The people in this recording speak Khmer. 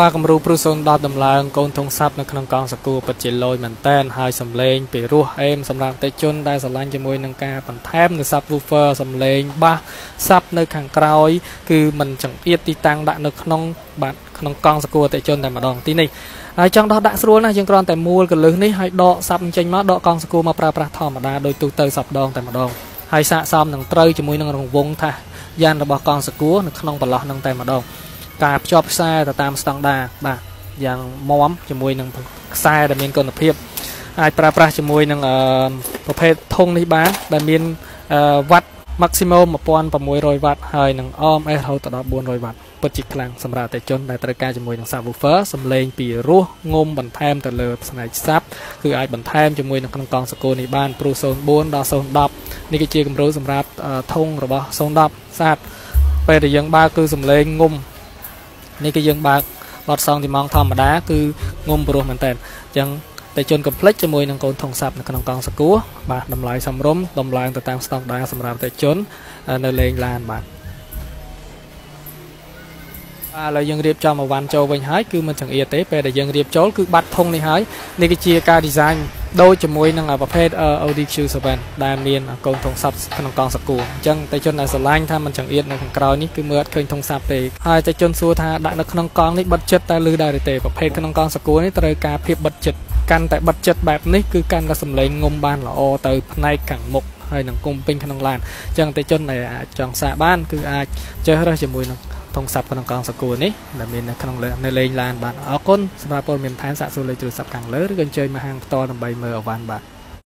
បាទគំរូព្រុស010ដំឡើងកូនធុងស័ព្ទនៅក្នុងកងសកួរពិតជាលយមែនតែនហើយសំឡេងពីរោះអេមសម្រាប់តេជនដែលស្រឡាញ់ជាមួយនឹងការបន្ថែមនៅ subwoofer សំឡេងបាសស័ព្ទនៅខាងក្រោយ គឺมันចង្អៀតទីតាំងដាក់នៅក្នុងបាទក្នុងកងសកួរតេជនតែម្ដងទីនេះហើយចង់ដោះដាក់ស្រួលណាស់យើងគ្រាន់តែមួលកលឹះនេះហើយដកស័ព្ទចេញមកដកកងសកួរមកប្រើប្រាស់ធម្មតាដោយទូទៅស័ព្ទដងតែម្ដងហើយសាកសមនឹងត្រូវជាមួយនឹងរង្វង់ថាយ៉ានរបស់កងសកួរនៅក្នុងប្រឡោះនឹងតែម្ដង ការភ្ជាប់ខ្សែទៅតាមស្តង់ដារបាទយ៉ាងមាំជាមួយនឹងខ្សែដែលមានគុណភាពអាចប្រើប្រាស់ជាមួយនឹងប្រភេទធុងនេះបានដែលមានវ៉ាត់ maximum 1600វ៉ាត់ហើយនឹង OMS រហូតដល់400វ៉ាត់ពិតជាខ្លាំងសម្រាប់អតិជនដែលត្រូវការជាមួយនឹង subwoofer សំឡេងពីរោះងុំបន្ថែមទៅលើផ្នែក sub គឺអាចបន្ថែមជាមួយនឹងក្នុងកងសកលនេះបានព្រោះ04ដល់010នេះគឺជាគំរូសម្រាប់ធុងរបស់010សាទពេលដែលយើងបើកគឺសំឡេងងុំ នេះគឺយើងបើកបត់សងទីម៉ងធម្មតាគឺងុំព្រោះមែនតើអញ្ចឹងតែជន់កំ plech ជាមួយនឹងកូនធុងសាប់នៅក្នុងកងសកួរបាទតម្លៃសំរុំតម្លើងទៅតាមស្តង់ដារសម្រាប់តែជន់នៅលេងឡានបាទឥឡូវយើងរៀបចំអវ៉ាន់ចូលវិញហើយគឺមិនចង្អៀតទេពេលដែលយើងរៀបចូលគឺបាត់ធុងនេះហើយនេះគឺជាការ design ដូចជាមួយនឹងប្រភេទ ODQ7 ដែលមានកូនធុងសាប់ក្នុងកងសកួរអញ្ចឹងតែជនដែលស្រឡាញ់ថាมันចង្អៀតនៅខាងក្រោយនេះគឺមើលអត់ឃើញធុងសាប់ទេហើយតែជនសួរថាដាក់នៅក្នុងកងនេះបិទចិត្តតែលឺដែរទេប្រភេទក្នុងកងសកួរនេះត្រូវការភាពបិទចិត្តកាន់តែបិទចិត្តបែបនេះគឺកាន់តែសំឡេងងុំបានល្អទៅផ្នែកខាងមុខហើយនឹងគុំពេញក្នុងឡានអញ្ចឹងតែជនដែលអាចចង់សាកបានគឺអាចចេះរើសជាមួយនឹង ធុងសាប់ក្នុងកងសកួរនេះដែលមាននៅក្នុងនៅលេងឡានបាទអរគុណសម្រាប់ព័ត៌មានថែមសាកសួរលេខទូរស័ព្ទខាងលើឬក៏អញ្ជើញមកហាងផ្ទាល់ដើម្បីមើលអវ៉ាន់បាទ